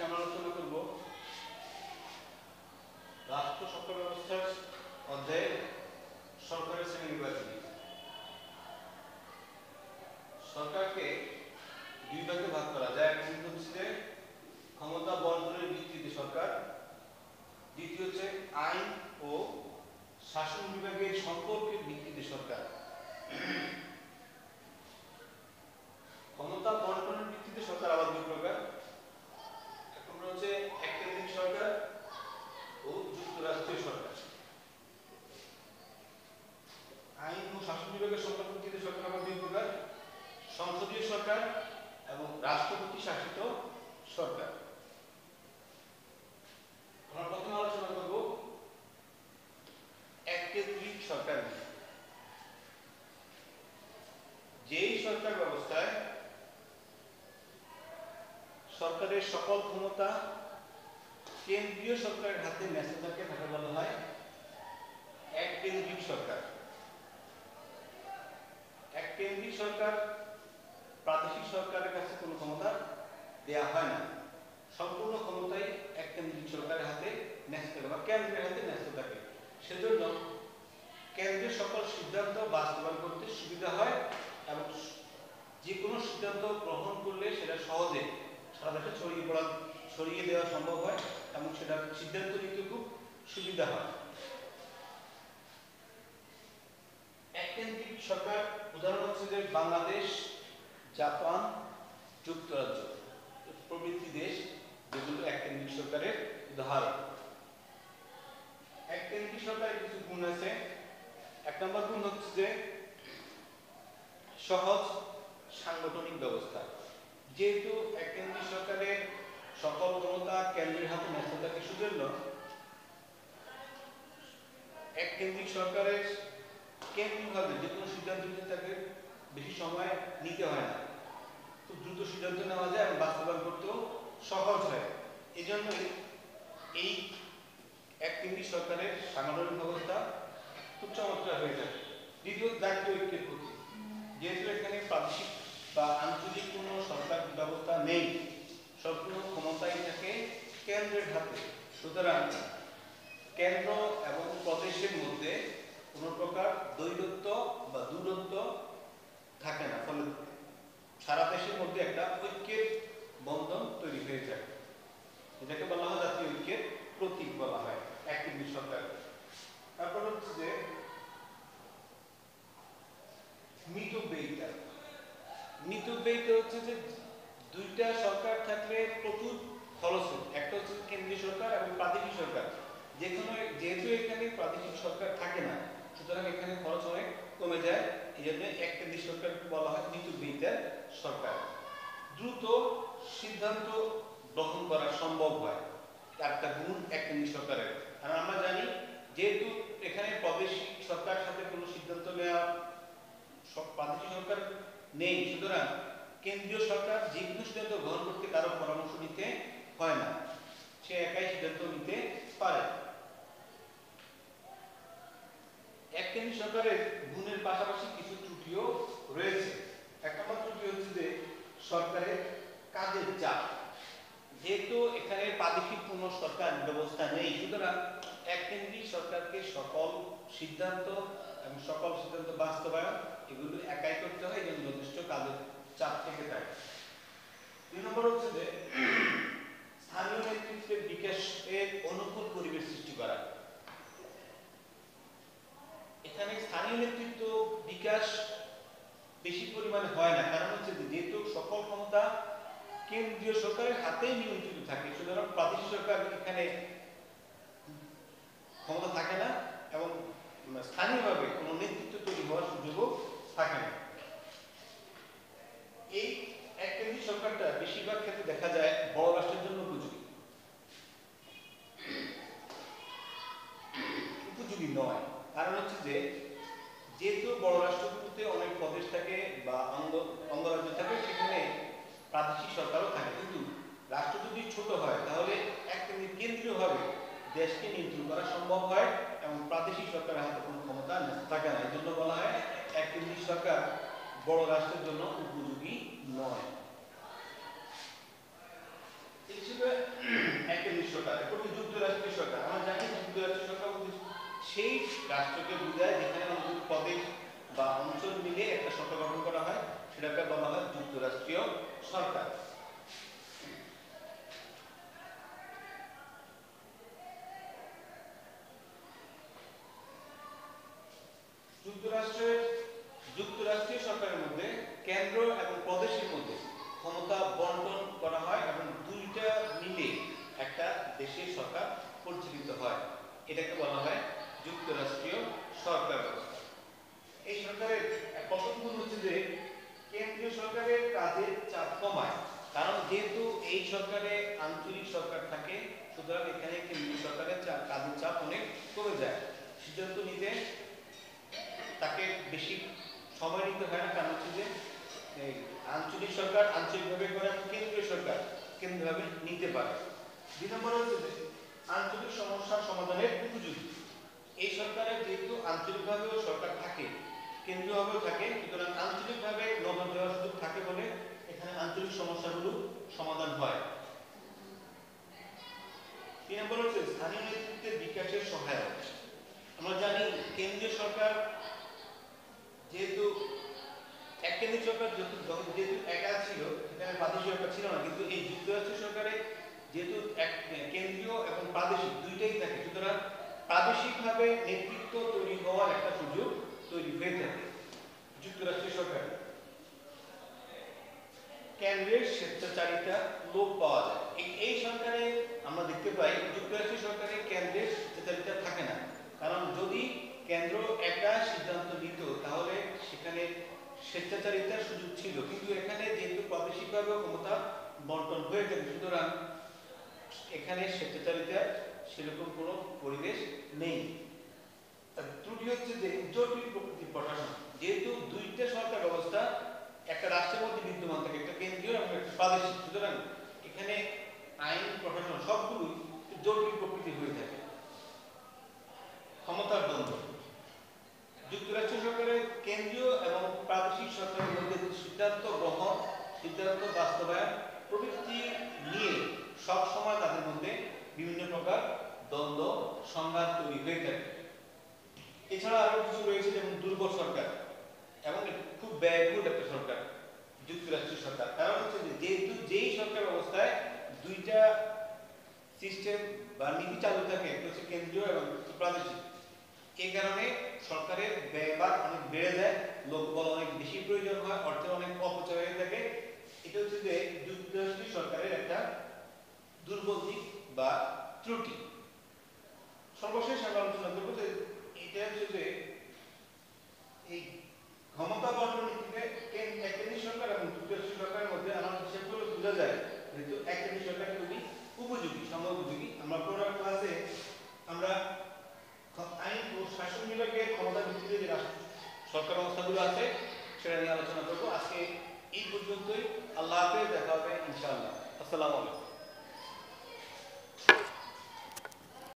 আজকে আমরা আলোচনা করব রাষ্ট্র সরকার ব্যবস্থার অধ্যায়ে সরকারের শ্রেণি নির্বাচনী। সরকারকে দুই ভাগে ভাগ করা যায়। এক হচ্ছে ক্ষমতা বন্টনের ভিত্তিতে সরকার। দ্বিতীয় হচ্ছে আইন ও শাসন বিভাগের সম্পর্কের ভিত্তিতে সরকার। সরকার ব্যবস্থায় সরকারের সকল ক্ষমতা কেন্দ্রীয় সরকারের হাতে ন্যস্ত থাকে বলা হয় এককেন্দ্রিক সরকার। এককেন্দ্রিক সরকার প্রাদেশিক সরকারের কাছে কোনো ক্ষমতা দেয়া হয় না। সম্পূর্ণ ক্ষমতাই এককেন্দ্রিক সরকারের হাতে ন্যস্ত থাকে বা কেন্দ্রের হাতে ন্যস্ত থাকে। সেজন্য কেন্দ্রের সকল সিদ্ধান্ত বাস্তবায়ন করতে সুবিধা হয় এবং যে কোনো সিদ্ধান্ত গ্রহণ করলে সেটা সহজে সারা দেশে ছড়িয়ে পড়া, ছড়িয়ে দেওয়া সম্ভব হয় এবং সেটা সিদ্ধান্ত নিতে খুব সুবিধা হয়। এককেন্দ্রিক সরকার উদাহরণ হচ্ছে যে বাংলাদেশ, জাপান, যুক্তরাজ্য। প্রভৃতি দেশ যেগুলো এককেন্দ্রিক সরকারের উদাহরণ। এককেন্দ্রিক সরকারের কিছু গুণ আছে। এক নম্বর গুণ হচ্ছে যে সহজ সাংগঠনিক ব্যবস্থা। যেহেতু এককেন্দ্রিক সরকারের সকল ক্ষমতা কেন্দ্রের হাতে ন্যস্ত থাকে সেজন্য এককেন্দ্রিক সরকারের কেন্দ্রীয়ভাবে যে কোনো সিদ্ধান্ত নিতে তাকে বেশি সময় নিতে হয় না। খুব দ্রুত সিদ্ধান্ত নেওয়া যায় এবং বাস্তবায়ন করতেও সহজ হয়। এই জন্যই এই এককেন্দ্রিক সরকারের সাংগঠনিক ব্যবস্থা খুব চমৎকার হয়ে যায়। দ্বিতীয়, দায়িত্ব ঐক্যের প্রতি। যেহেতু এখানে প্রাদেশিক বা আঞ্চলিক কোনো সরকার ব্যবস্থা নেই, সম্পূর্ণ ক্ষমতাই থাকে কেন্দ্রের হাতে। সুতরাং কেন্দ্র এবং প্রদেশের মধ্যে কোনো প্রকার দৈরত্ব বা দূরত্ব থাকে না, ফলে সারা দেশের মধ্যে একটা ঐক্যের বন্ধন তৈরি হয়ে যায়। এটাকে বলা হয় জাতীয় ঐক্যের প্রতীক বলা হয়, একটি সরকার। তারপর হচ্ছে যে মিতব্যয়িতা হচ্ছে যে দুইটা সরকার থাকলে প্রচুর খরচ একটা হচ্ছে কেন্দ্রীয় সরকার এবং প্রাদেশিক সরকার। যেখানে যেহেতু এখানে প্রাদেশিক সরকার থাকে না, সুতরাং এখানে খরচ অনেক কমে যায়। এই জন্য এক কেন্দ্রীয় বলা হয় মিতব্যয়িতার সরকার। দ্রুত সিদ্ধান্ত গ্রহণ করা সম্ভব হয়। একটা গুণ এক কেন্দ্রীয় সরকারের। আর আমরা জানি, যেহেতু এখানে প্রাদেশিক সরকার সাথে কোনো সিদ্ধান্ত নেওয়া সব প্রাদেশিক সরকার নেই। সুতরাং কেন্দ্রীয় সরকার যে সিদ্ধান্ত গ্রহণ করতে কারও পরামর্শ নিতে হয় না। সে একাই সিদ্ধান্ত নিতে পারে। এক সরকারের গুণের পাশাপাশি কিছু ত্রুটিও রয়েছে। এক নম্বর ত্রুটি হচ্ছে যে সরকারের কাজের চাপ। যেহেতু এখানে প্রাদেশিক কোনো সরকার ব্যবস্থা নেই, সুতরাং এক কেন্দ্রিক সরকারকে সকল সিদ্ধান্ত এবং সকল সিদ্ধান্ত বাস্তবায়ন এগুলো একাই করতে হয় এবং যথেষ্ট কাজের চাপ থেকে থাকে দুই নম্বর হচ্ছে যে, স্থানীয় নেতৃত্বের বিকাশের অনুকূল পরিবেশ সৃষ্টি করা। এখানে স্থানীয় নেতৃত্ব বিকাশ বেশি পরিমাণে হয় না, কারণ হচ্ছে যেহেতু সকল ক্ষমতা কেন্দ্রীয় সরকারের হাতেই নিয়ন্ত্রিত থাকে, সুতরাং প্রাদেশিক সরকার এখানে ক্ষমতা থাকে না এবং স্থানীয়ভাবে কোনো নেতৃত্ব তৈরি হওয়ার সুযোগও থাকে না এই এক কেন্দ্রিক সরকারটা বেশিরভাগ ক্ষেত্রে দেখা যায় বড় রাষ্ট্রের জন্য উপযোগী উপযোগী নয় কারণ হচ্ছে যে যেহেতু বড় রাষ্ট্রগুলোতে অনেক প্রদেশ থাকে বা অঙ্গ অঙ্গরাজ্য থাকে সেখানে প্রাদেশিক সরকারও থাকে কিন্তু রাষ্ট্র যদি ছোট হয় তাহলে এক কেন্দ্রীয়ভাবে দেশকে নিয়ন্ত্রণ করা সম্ভব হয় এবং প্রাদেশিক সরকারের হাতে কোনো ক্ষমতা থাকে না। এই জন্য বলা হয় এক কেন্দ্রিক সরকার বড় রাষ্ট্রের জন্য উপযোগী নয়। সরকার রাষ্ট্রকে বোঝায় যেখানে প্রদেশ বা অঞ্চল মিলে একটা সরকার গঠন করা হয়। সেটাকে বলা হয় যুক্তরাষ্ট্রীয় সরকার যুক্তরাষ্ট্রের যুক্তরাষ্ট্রীয় সরকারের মধ্যে কেন্দ্র এবং প্রদেশের মধ্যে ক্ষমতা বন্টন করা হয় এবং দুইটা মিলে একটা দেশের সরকার পরিচালিত হয়। এটাকে বলা হয় যুক্তরাষ্ট্রীয় সরকার এই সরকারের প্রথম গুণ হচ্ছে যে কেন্দ্রীয় সরকারের কাজের চাপ কমায়। কারণ যেহেতু এই সরকারে আঞ্চলিক সরকার থাকে, সুতরাং এখানে কেন্দ্রীয় সরকারের কাজের চাপ অনেক কমে যায়। সিদ্ধান্ত নিতে তাকে বেশি সময় নিতে হয় না। কারণ হচ্ছে যে আঞ্চলিক সরকার আঞ্চলিকভাবে করে কেন্দ্রীয় সরকার কেন্দ্রীয়ভাবে নিতে পারে। দুই নম্বর হচ্ছে আঞ্চলিক সমস্যার সমাধানের উপযোগী। এই সরকারের যেহেতু আঞ্চলিকভাবেও সরকার থাকে, কেন্দ্রীয়ভাবেও থাকে, সুতরাং আঞ্চলিকভাবে নজর দেওয়ার সুযোগ থাকে বলে এখানে আঞ্চলিক সমস্যাগুলো সমাধান হয়। তিন নম্বর হচ্ছে স্থানীয় নেতৃত্বের বিকাশের সহায়ক। আমরা জানি কেন্দ্রীয় সরকার যেহেতু এক কেন্দ্রীয় সরকার যেহেতু একা ছিল, সেখানে প্রাদেশিক সরকার ছিল না, কিন্তু এই যুক্তরাষ্ট্রীয় সরকারে যেহেতু এক কেন্দ্রীয় এবং প্রাদেশিক, দুইটাই থাকে। সুতরাং প্রাদেশিকভাবে নেতৃত্ব তৈরি হওয়ার একটা সুযোগ তৈরি হয়ে থাকে যুক্তরাষ্ট্রীয় সরকার কেন্দ্রের স্বেচ্ছাচারিতা লোপ পাওয়া যায়। এই- সরকারে আমরা দেখতে পাই যুক্তরাষ্ট্রীয় সরকারে কেন্দ্রের স্বেচ্ছাচারিতা থাকে না। কারণ যদি কেন্দ্র একটা সিদ্ধান্ত নিত, তাহলে সেখানে স্বেচ্ছাচারিতার সুযোগ ছিল। কিন্তু এখানে যেহেতু প্রাদেশিকভাবে ক্ষমতা বন্টন হয়ে থাকে, সুতরাং এখানে স্বেচ্ছাচারিতার সেরকম কোনো পরিবেশ নেই। ত্রুটি হচ্ছে যে জটিল প্রকৃতির প্রশাসন যেহেতু দুইটা সরকার ব্যবস্থা, একটা রাষ্ট্রের মধ্যে বিদ্যমান থাকে, একটা কেন্দ্রীয় এবং একটা প্রাদেশিক। সুতরাং এখানে আইন, প্রশাসন সবগুলোই জটিল প্রকৃতির হয়ে থাকে। ক্ষমতার দ্বন্দ্ব। যুক্তরাষ্ট্র সরকারের কেন্দ্রীয় এবং প্রাদেশিক সরকারের মধ্যে সিদ্ধান্ত গ্রহণ, সিদ্ধান্ত বাস্তবায়ন প্রভৃতি নিয়ে সব সময় তাদের মধ্যে বিভিন্ন প্রকার দ্বন্দ্ব, সংঘাত তৈরি হয়ে থাকে। এছাড়া আরও কিছু রয়েছে যেমন দুর্বল সরকার এবং খুব ব্যয়বহুল একটা সরকার, যুক্তরাষ্ট্রীয় সরকার। কারণ হচ্ছে যে, যেহেতু যেই সরকার ব্যবস্থায় দুইটা সিস্টেম বা নীতি চালু থাকে, একটা হচ্ছে কেন্দ্রীয় এবং প্রাদেশিক এই কারণে সরকারের ব্যয়ভার অনেক বেড়ে যায় লোকবল অনেক বেশি প্রয়োজন হয়, অর্থের অনেক অপচয় হয়ে থাকে। এটা হচ্ছে যে, যুক্তরাষ্ট্রীয় সরকারের একটা দুর্বল দিক। বা ত্রুটি। সর্বশেষ আমরা আলোচনা করব যে এটা হচ্ছে যে এই ক্ষমতা বন্টন নীতিতে কেন- এক সরকার এবং যুক্তরাষ্ট্রীয় সরকারের মধ্যে আমার হিসাব করে বোঝা যায় যেহেতু এক কেন্দ্রীয় সরকার খুবই উপযোগী সময় উপযোগী। আমরা পুরো ক্লাসে আমরা আইন ও শাসন বিভাগের ক্ষমতা ভিত্তিতে যে সরকার ব্যবস্থাগুলো আছে, সেটা নিয়ে আলোচনা করব। আজকে এই পর্যন্তই। আল্লাহ হাফেজ, দেখা হবে ইনশাআল্লাহ। আসসালামু আলাইকুম।